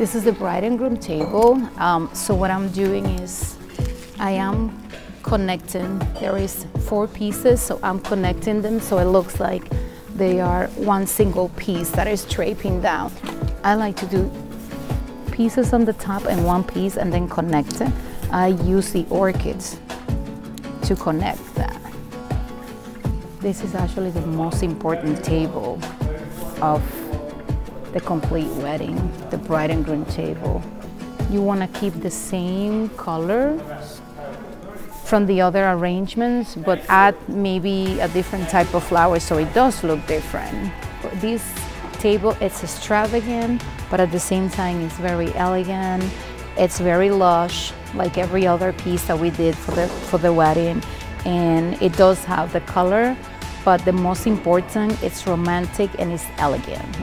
This is the bride and groom table. Um, so what I'm doing is I am connecting. There is four pieces, so I'm connecting them so it looks like they are one single piece that is draping down. I like to do pieces on the top and one piece and then connect it. I use the orchids to connect that. This is actually the most important table of the complete wedding, the bride and groom table. You want to keep the same color from the other arrangements, but add maybe a different type of flower so it does look different. This table, it's extravagant, but at the same time, it's very elegant. It's very lush, like every other piece that we did for the, for the wedding. And it does have the color, but the most important, it's romantic and it's elegant.